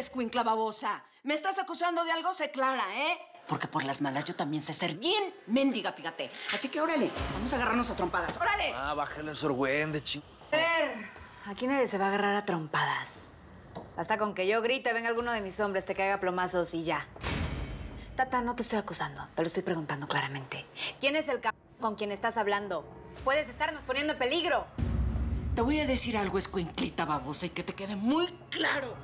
escuincla babosa? ¿Me estás acusando de algo? Sé clara, ¿eh? Porque por las malas yo también sé ser bien mendiga, fíjate. Así que órale, vamos a agarrarnos a trompadas. ¡Órale! Ah, bájale el de ching... A ver, aquí nadie se va a agarrar a trompadas. Hasta con que yo grite, venga alguno de mis hombres, te caiga plomazos y ya. Tata, no te estoy acusando, te lo estoy preguntando claramente. ¿Quién es el c con quien estás hablando? Puedes estarnos poniendo en peligro. Te voy a decir algo, escuinclita babosa, y que te quede muy claro.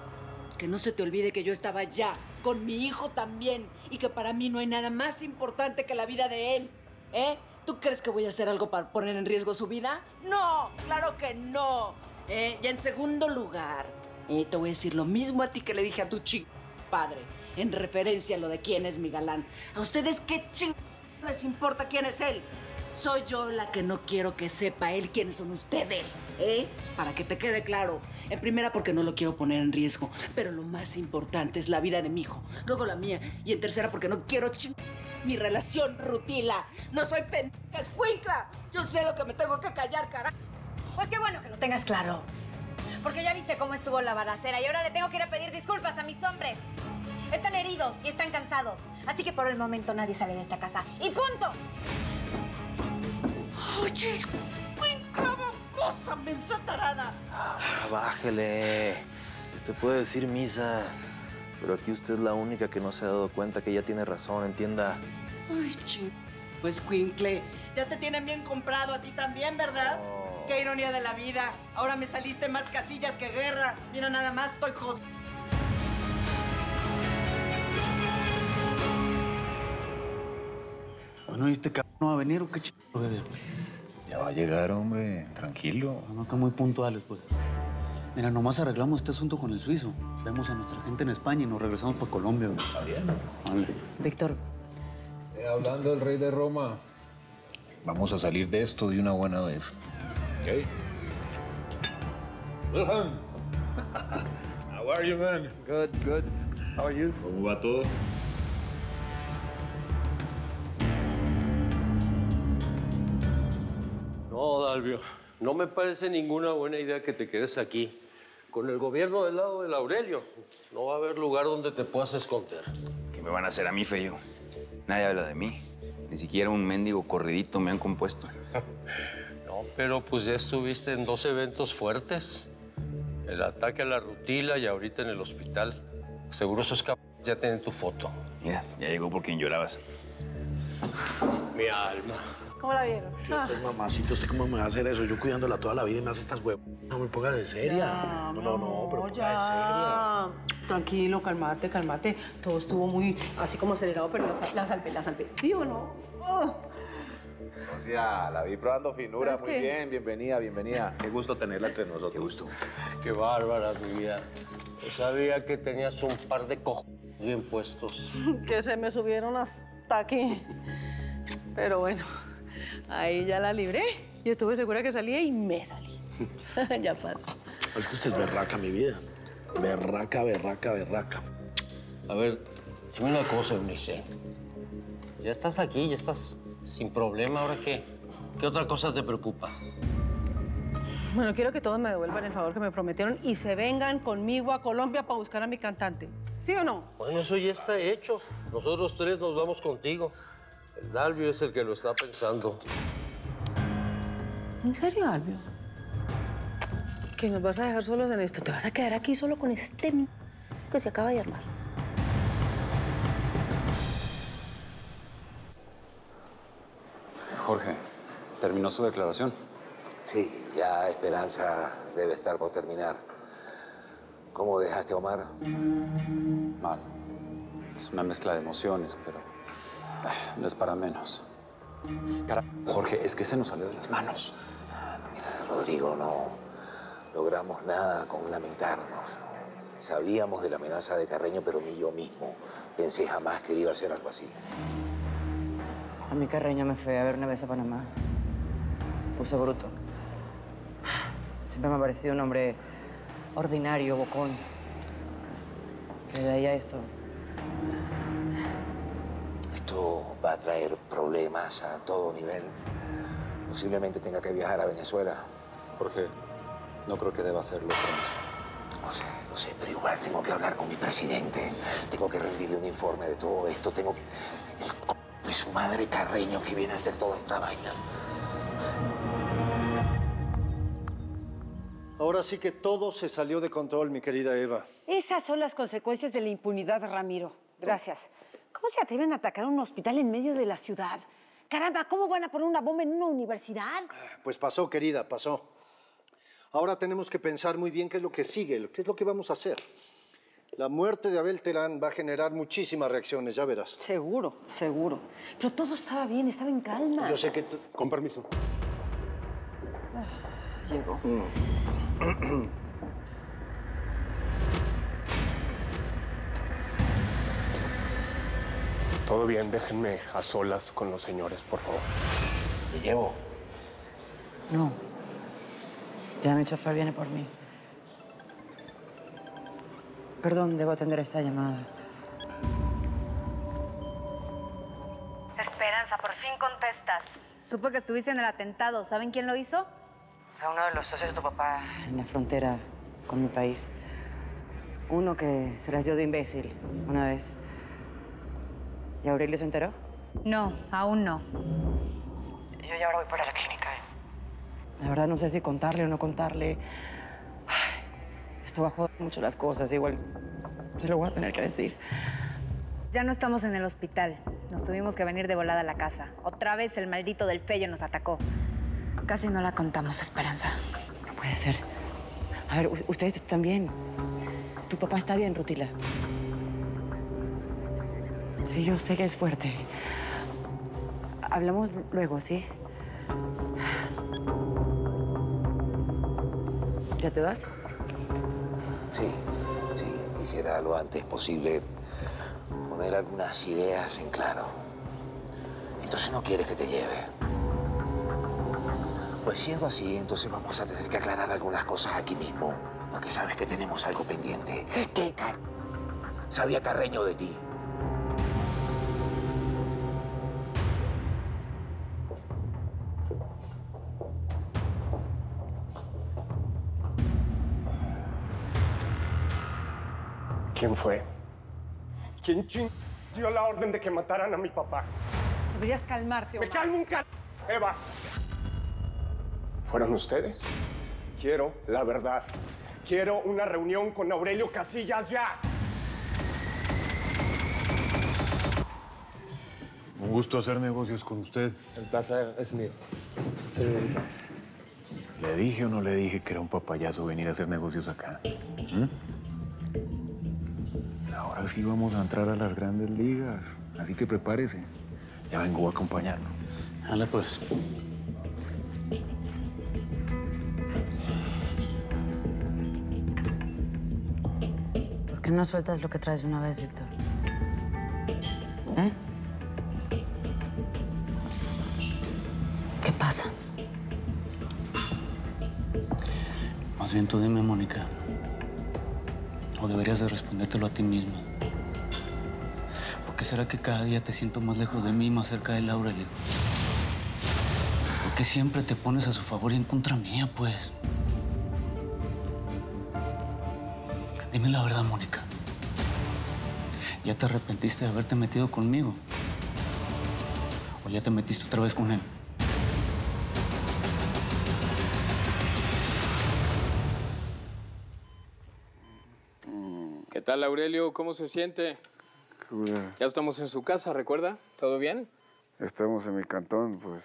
Que no se te olvide que yo estaba ya con mi hijo también y que para mí no hay nada más importante que la vida de él. ¿Eh? ¿Tú crees que voy a hacer algo para poner en riesgo su vida? No, claro que no. ¿Eh? Y en segundo lugar, eh, te voy a decir lo mismo a ti que le dije a tu chico padre, en referencia a lo de quién es mi galán. ¿A ustedes qué ching les importa quién es él? Soy yo la que no quiero que sepa él quiénes son ustedes, ¿eh? Para que te quede claro. En primera, porque no lo quiero poner en riesgo. Pero lo más importante es la vida de mi hijo. Luego la mía. Y en tercera, porque no quiero ching mi relación rutila. No soy pendeja escuincla. Yo sé lo que me tengo que callar, carajo. Pues qué bueno que lo tengas claro. Porque ya viste cómo estuvo la balacera y ahora le tengo que ir a pedir disculpas a mis hombres. Están heridos y están cansados. Así que por el momento nadie sale de esta casa. ¡Y punto! Oye, escuincla cosa, mensa tarada. Ah, bájele. Usted puede decir misa, pero aquí usted es la única que no se ha dado cuenta que ella tiene razón, entienda. Ay, ching... Pues, Quincle, ya te tienen bien comprado a ti también, ¿verdad? Qué ironía de la vida. Ahora me saliste más casillas que guerra. Mira, nada más, estoy jodido. Bueno, ¿y este cabrón no va a venir o qué chido? Ya va a llegar, hombre. Tranquilo. No, que muy puntuales, pues. Mira, nomás arreglamos este asunto con el suizo. Vemos a nuestra gente en España y nos regresamos para Colombia. Está bien. Vale. Víctor. Eh, hablando del rey de Roma, vamos a salir de esto de una buena vez. ¿Ok? Wilhelm. How are you, man? Good, good. How are you? ¿Cómo va todo? No, me parece ninguna buena idea que te quedes aquí. Con el gobierno del lado del Aurelio, no va a haber lugar donde te puedas esconder. ¿Qué me van a hacer a mí, Feyo? Nadie habla de mí. Ni siquiera un mendigo corridito me han compuesto. No, pero pues ya estuviste en dos eventos fuertes. El ataque a la rutila y ahorita en el hospital. Seguro esos cabrones ya tienen tu foto. Mira, ya llegó por quien llorabas. Mi alma. ¿Cómo la vieron? Ah. Pues, mamacito, ¿usted cómo me va a hacer eso? Yo cuidándola toda la vida y me hace estas huevas. No me ponga de seria. no, no, no, pero ponga de seria. Tranquilo, cálmate, cálmate. Todo estuvo muy así como acelerado, pero la, la salvé, la salvé. ¿Sí o no? Oh. O sea, la vi probando finura. ¿Sabes Muy qué? bien, bienvenida, bienvenida.É gusto tenerla entre nosotros. Qué gusto. Qué bárbara, mi vida. Yo sabía que tenías un par de cojos bien puestos. Que se me subieron hasta aquí. Pero bueno, ahí ya la libré. Y estuve segura que salía y me salí. ya pasó. Es que usted es berraca, mi vida. Berraca, berraca, berraca. A ver, dime una cosa, Eunice. Ya estás aquí, ya estás sin problema. ¿Ahora qué? ¿Qué otra cosa te preocupa? Bueno, quiero que todos me devuelvan el favor que me prometieron y se vengan conmigo a Colombia para buscar a mi cantante. ¿Sí o no? Bueno, eso ya está hecho. Nosotros tres nos vamos contigo. El Dalvio es el que lo está pensando. ¿En serio, Albio? ¿Que nos vas a dejar solos en esto? ¿Te vas a quedar aquí solo con este mi que se acaba de armar? Jorge, ¿terminó su declaración? Sí, ya Esperanza debe estar por terminar. ¿Cómo dejaste a Omar? Mal. Es una mezcla de emociones, pero no es para menos. Cara, Jorge, es que se nos salió de las manos. Mira, Rodrigo, no logramos nada con lamentarnos. Sabíamos de la amenaza de Carreño, pero ni yo mismo pensé jamás que iba a hacer algo así. A mí Carreño me fue a ver una vez a Panamá. Se puso bruto. Siempre me ha parecido un hombre ordinario, bocón. Que de ahí a esto. Esto va a traer problemas a todo nivel. Posiblemente tenga que viajar a Venezuela. Jorge, no creo que deba hacerlo pronto. No sé, Lo sé, pero igual tengo que hablar con mi presidente. Tengo que rendirle un informe de todo esto. Tengo que... El c... de su madre Carreño que viene a hacer toda esta vaina. Ahora sí que todo se salió de control, mi querida Eva. Esas son las consecuencias de la impunidad, Ramiro. Gracias. ¿Cómo se atreven a atacar un hospital en medio de la ciudad? Caramba, ¿cómo van a poner una bomba en una universidad? Pues pasó, querida, pasó. Ahora tenemos que pensar muy bien qué es lo que sigue, qué es lo que vamos a hacer. La muerte de Abel Terán va a generar muchísimas reacciones, ya verás. Seguro, seguro. Pero todo estaba bien, estaba en calma. Yo sé que. Con permiso. Llegó. Todo bien, déjenme a solas con los señores, por favor. Te llevo. No. Ya mi chofer viene por mí. Perdón, debo atender esta llamada. Esperanza, por fin contestas. Supe que estuviste en el atentado. ¿Saben quién lo hizo? Fue uno de los socios de tu papá en la frontera con mi país. Uno que se las dio de imbécil una vez. ¿Y Aurelio se enteró? No, aún no. Yo ya ahora voy para la clínica. ¿eh? La verdad no sé si contarle o no contarle. Ay, esto va a joder mucho las cosas. Igual se lo voy a tener que decir. Ya no estamos en el hospital. Nos tuvimos que venir de volada a la casa. Otra vez el maldito del Fello nos atacó. Casi no la contamos, Esperanza. No puede ser. A ver, ustedes están bien. Tu papá está bien, Rutila. Sí, yo sé que es fuerte. Hablamos luego, ¿sí? ¿Ya te vas? Sí, sí, quisiera lo antes posible poner algunas ideas en claro. Entonces no quieres que te lleve. Pues siendo así, entonces vamos a tener que aclarar algunas cosas aquí mismo, porque sabes que tenemos algo pendiente. ¿Qué sabía Carreño de ti? ¿Quién fue? ¿Quién ching dio la orden de que mataran a mi papá? Deberías calmarte, ¡Me calmo un cal... Eva! ¿Fueron ustedes? Quiero la verdad. Quiero una reunión con Aurelio Casillas ya. Un gusto hacer negocios con usted. El placer es mío. ¿Le dije o no le dije que era un papayazo venir a hacer negocios acá? ¿Mm? Ahora sí vamos a entrar a las grandes ligas. Así que prepárese. Ya vengo a acompañarlo. Dale, pues. ¿Por qué no sueltas lo que traes de una vez, Víctor? ¿Eh? ¿Qué pasa? Más bien tú dime, Mónica. O deberías de respondértelo a ti misma. ¿Por qué será que cada día te siento más lejos de mí y más cerca de Laura, Aurelio? ¿Por qué siempre te pones a su favor y en contra mía, pues? Dime la verdad, Mónica. ¿Ya te arrepentiste de haberte metido conmigo? ¿O ya te metiste otra vez con él? ¿Qué tal, Aurelio? ¿Cómo se siente? Ya estamos en su casa, ¿recuerda? ¿Todo bien? Estamos en mi cantón, pues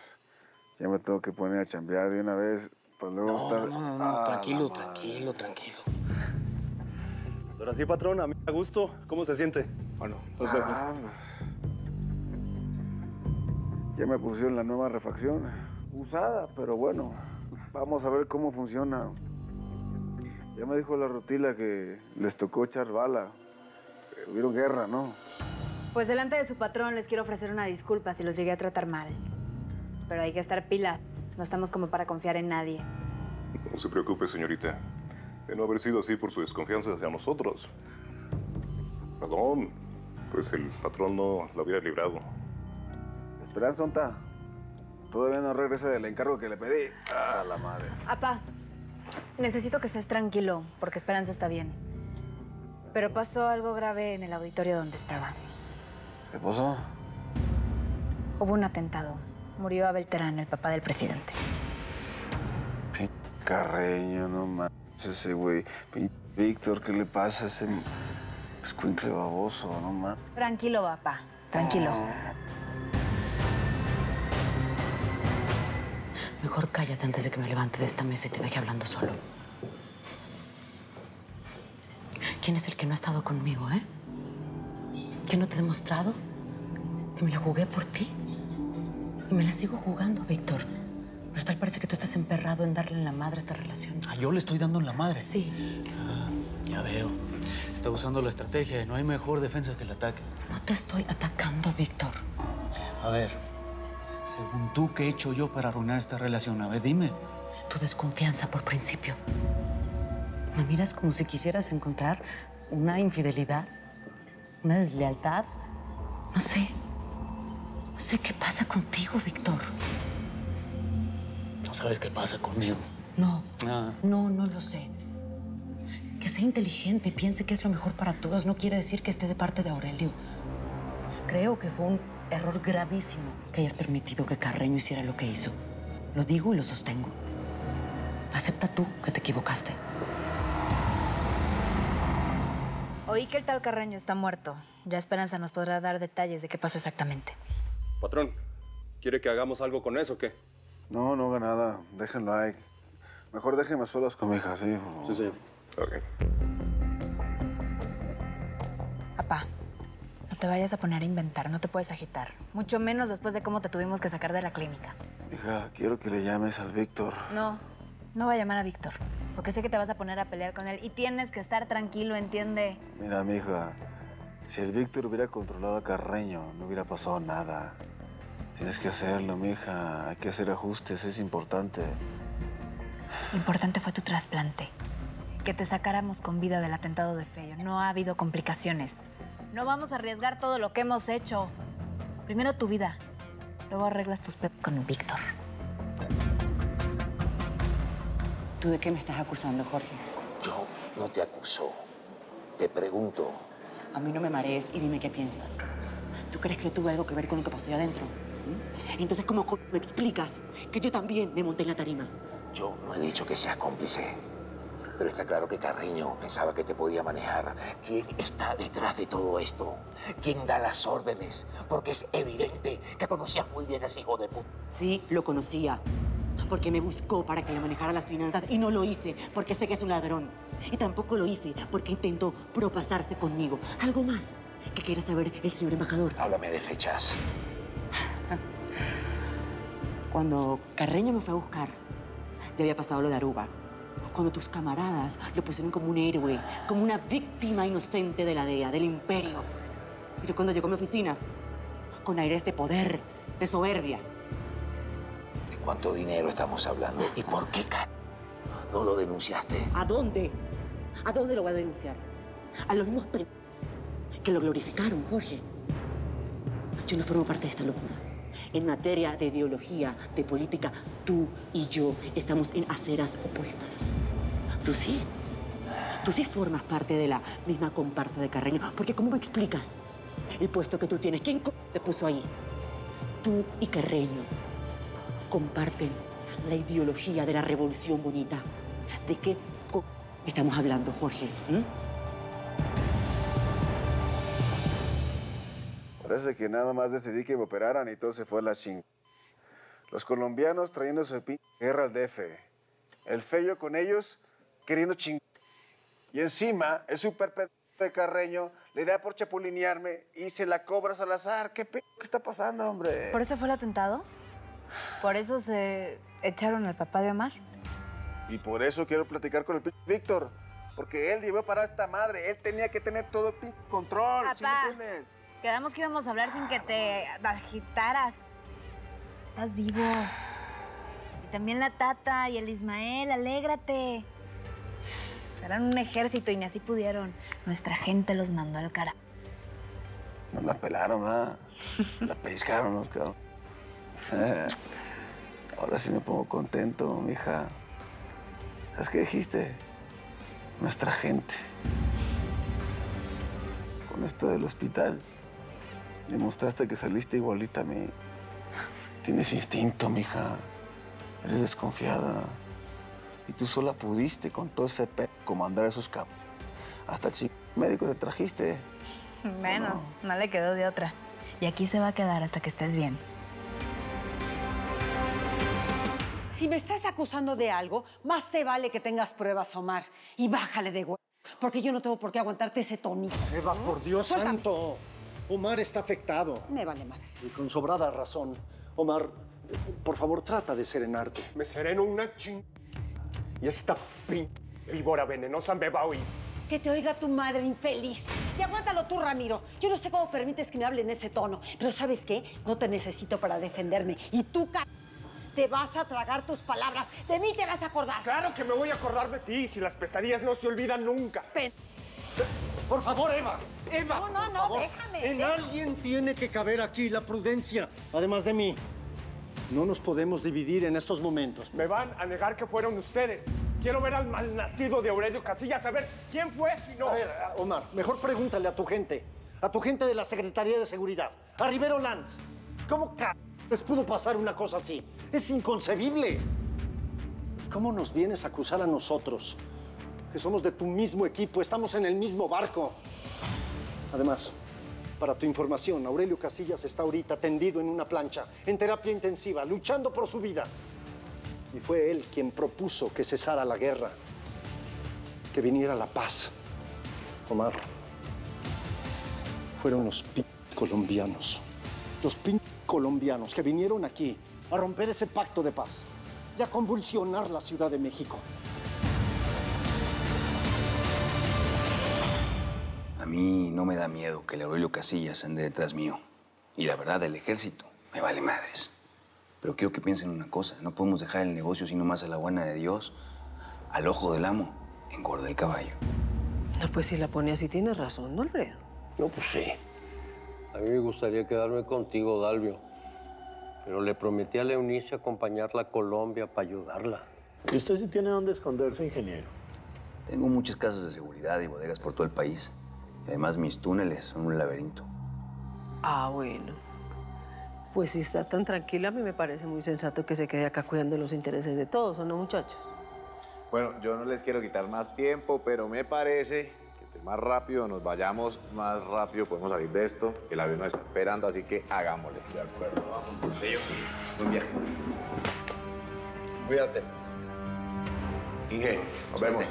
ya me tengo que poner a chambear de una vez, pues luego No, estar... no, no, no, Ah, tranquilo, tranquilo, tranquilo. Pues ahora sí, patrón, a mí a gusto. ¿Cómo se siente? Bueno, los dejo. Ah, pues, ya me pusieron la nueva refacción, usada, pero bueno, vamos a ver cómo funciona. Ya me dijo la rutila que les tocó echar bala. que Hubieron guerra, ¿no? Pues delante de su patrón les quiero ofrecer una disculpa si los llegué a tratar mal. Pero hay que estar pilas. No estamos como para confiar en nadie. No se preocupe, señorita. De no haber sido así por su desconfianza hacia nosotros. Perdón, pues el patrón no lo hubiera librado. Esperanza, ¿dónde está? Todavía no regresa del encargo que le pedí. Ah, la madre. Apa, necesito que estés tranquilo, porque Esperanza está bien. Pero pasó algo grave en el auditorio donde estaba. ¿Qué pasó? Hubo un atentado. Murió Abel Terán, el papá del presidente. Carreño, no mames, ese güey. Víctor, ¿qué le pasa a ese escuincle baboso? No mames. Tranquilo, papá. Tranquilo. Mejor cállate antes de que me levante de esta mesa y te deje hablando solo. ¿Quién es el que no ha estado conmigo, eh? ¿Que no te he demostrado? ¿Que me la jugué por ti? Y me la sigo jugando, Víctor. Pero tal parece que tú estás emperrado en darle en la madre a esta relación. Ah, yo le estoy dando en la madre. Sí. Ah, ya veo. Está usando la estrategia de no hay mejor defensa que el ataque. No te estoy atacando, Víctor. A ver, según tú, ¿qué he hecho yo para arruinar esta relación? A ver, dime. Tu desconfianza por principio. Me miras como si quisieras encontrar una infidelidad, una deslealtad. No sé. No sé qué pasa contigo, Víctor. No sabes qué pasa conmigo. No. Ah. No, no lo sé. Que sea inteligente y piense que es lo mejor para todos no quiere decir que esté de parte de Aurelio. Creo que fue un error gravísimo que hayas permitido que Carreño hiciera lo que hizo. Lo digo y lo sostengo. Acepta tú que te equivocaste. Oí que el tal Carreño está muerto. Ya Esperanza nos podrá dar detalles de qué pasó exactamente. Patrón, ¿quiere que hagamos algo con eso o qué? No, no haga nada. Déjenlo ahí. Mejor déjenme solas con mi hija, sí. Sí, sí. Ok. Te vayas a poner a inventar, no te puedes agitar. Mucho menos después de cómo te tuvimos que sacar de la clínica. Hija, quiero que le llames al Víctor. No, no voy a llamar a Víctor. Porque sé que te vas a poner a pelear con él y tienes que estar tranquilo, ¿entiende? Mira, mija, si el Víctor hubiera controlado a Carreño, no hubiera pasado nada. Tienes que hacerlo, mija. Hay que hacer ajustes, es importante. Importante fue tu trasplante. Que te sacáramos con vida del atentado de Fello. No ha habido complicaciones. No vamos a arriesgar todo lo que hemos hecho. Primero tu vida. Luego arreglas tus pedos con Víctor. ¿Tú de qué me estás acusando, Jorge? Yo no te acuso. Te pregunto. A mí no me marees y dime qué piensas. ¿Tú crees que yo tuve algo que ver con lo que pasó allá adentro? ¿Mm? Entonces, ¿cómo me explicas que yo también me monté en la tarima? Yo no he dicho que seas cómplice. Pero está claro que Carreño pensaba que te podía manejar. ¿Quién está detrás de todo esto? ¿Quién da las órdenes? Porque es evidente que conocías muy bien a ese hijo de puta. Sí, lo conocía. Porque me buscó para que le manejara las finanzas y no lo hice porque sé que es un ladrón. Y tampoco lo hice porque intentó propasarse conmigo. Algo más que quiera saber el señor embajador. Háblame de fechas. Cuando Carreño me fue a buscar, ya había pasado lo de Aruba. Cuando tus camaradas lo pusieron como un héroe, como una víctima inocente de la DEA, del imperio. Y fue cuando llegó a mi oficina, con aires de poder, de soberbia. ¿De cuánto dinero estamos hablando? ¿Y por qué no lo denunciaste? ¿A dónde? ¿A dónde lo voy a denunciar? A los mismos que lo glorificaron, Jorge. Yo no formo parte de esta locura. En materia de ideología, de política, tú y yo estamos en aceras opuestas. Tú sí. Tú sí formas parte de la misma comparsa de Carreño. Porque ¿cómo me explicas el puesto que tú tienes? ¿Quién te puso ahí? Tú y Carreño comparten la ideología de la revolución bonita. ¿De qué estamos hablando, Jorge? ¿Mm? Parece que nada más decidí que me operaran y todo se fue a la ching. Los colombianos trayendo su pinche guerra al DF. El fello con ellos queriendo ching. Y encima, el super pedo de Carreño le da por chapulinearme y se la cobra Salazar. ¿Qué pe... ¿Qué está pasando, hombre? ¿Por eso fue el atentado? ¿Por eso se echaron al papá de Omar? Y por eso quiero platicar con el pinche Víctor. Porque él llevó a parar a esta madre. Él tenía que tener todo el pinche control. ¿sí me Papá. entiendes? Quedamos que íbamos a hablar sin que te agitaras. Estás vivo. Y también la Tata y el Ismael, alégrate. Serán un ejército y ni así pudieron. Nuestra gente los mandó al cara. Nos la pelaron, ¿ah? La pescaron, nos cabrón. Ahora sí me pongo contento, mija. ¿Sabes qué dijiste? Nuestra gente. con esto del hospital. Demostraste que saliste igualita a mí. Tienes instinto, mija. Eres desconfiada. Y tú sola pudiste con todo ese pe comandar esos capos. Hasta el chico médico te trajiste. Bueno, no le quedó de otra. Y aquí se va a quedar hasta que estés bien. Si me estás acusando de algo, más te vale que tengas pruebas, Omar. Y bájale de huevo. Porque yo no tengo por qué aguantarte ese tonito. Eva, por Dios Suéltame. santo. Omar está afectado. Me vale madres. Y con sobrada razón. Omar, por favor, trata de serenarte. Me sereno una ching... Y esta pin... víbora venenosa me va a oír. Que te oiga tu madre infeliz. Y aguántalo tú, Ramiro. Yo no sé cómo permites que me hable en ese tono. Pero ¿sabes qué? No te necesito para defenderme. Y tú, ca... te vas a tragar tus palabras. De mí te vas a acordar. Claro que me voy a acordar de ti si las pesadillas no se olvidan nunca. Por favor, Eva. Eva. No, no, por no, favor. déjame, En déjame. alguien tiene que caber aquí la prudencia, además de mí. No nos podemos dividir en estos momentos. Me van a negar que fueron ustedes. Quiero ver al malnacido de Aurelio Casillas, a ver quién fue si no. A ver, Omar, mejor pregúntale a tu gente, a tu gente de la Secretaría de Seguridad, a Rivero Lanz. ¿Cómo ca les pudo pasar una cosa así? Es inconcebible. ¿Cómo nos vienes a acusar a nosotros? Que somos de tu mismo equipo, estamos en el mismo barco. Además, para tu información, Aurelio Casillas está ahorita tendido en una plancha, en terapia intensiva, luchando por su vida. Y fue él quien propuso que cesara la guerra, que viniera la paz. Omar, fueron los colombianos, los colombianos que vinieron aquí a romper ese pacto de paz y a convulsionar la Ciudad de México. Mí no me da miedo que el Aurelio Casillas ande detrás mío. Y la verdad, el ejército me vale madres. Pero quiero que piensen una cosa. No podemos dejar el negocio sino más a la buena de Dios. Al ojo del amo, engorda el caballo. No, pues si la pone así, tiene razón, ¿no, Alfredo? No, pues sí. A mí me gustaría quedarme contigo, Dalvio. Pero le prometí a Leonice acompañarla a Colombia para ayudarla. ¿Y usted sí tiene dónde esconderse, ingeniero? Tengo muchas casas de seguridad y bodegas por todo el país. Además mis túneles son un laberinto. Ah, bueno. Pues si está tan tranquila, a mí me parece muy sensato que se quede acá cuidando los intereses de todos, ¿o no, muchachos? Bueno, yo no les quiero quitar más tiempo, pero me parece que entre más rápido nos vayamos, más rápido podemos salir de esto. El avión nos está esperando, así que hagámosle. De acuerdo, vamos. Buen viaje. Cuídate. Inge, nos vemos.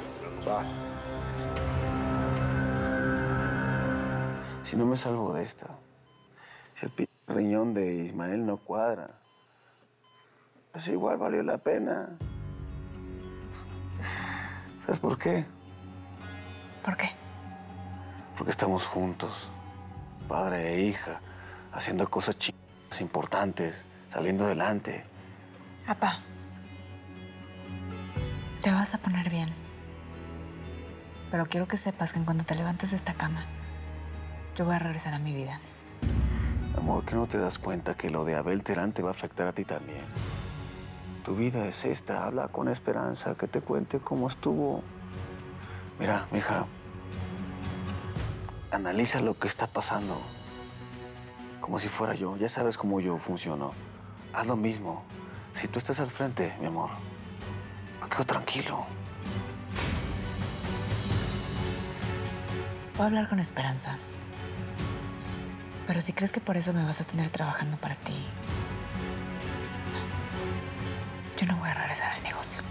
Si no me salvo de esta, si el riñón de Ismael no cuadra, pues igual valió la pena. ¿Sabes por qué? ¿Por qué? Porque estamos juntos, padre e hija, haciendo cosas chingadas importantes, saliendo adelante. Papá, te vas a poner bien. Pero quiero que sepas que en cuanto te levantes de esta cama, yo voy a regresar a mi vida. Amor, que no te das cuenta que lo de Abel Terán te va a afectar a ti también. Tu vida es esta, habla con esperanza, que te cuente cómo estuvo. Mira, mija, analiza lo que está pasando. Como si fuera yo, ya sabes cómo yo funciono. Haz lo mismo. Si tú estás al frente, mi amor, me quedo tranquilo. Voy a hablar con esperanza. Pero si crees que por eso me vas a tener trabajando para ti, yo no voy a regresar al negocio.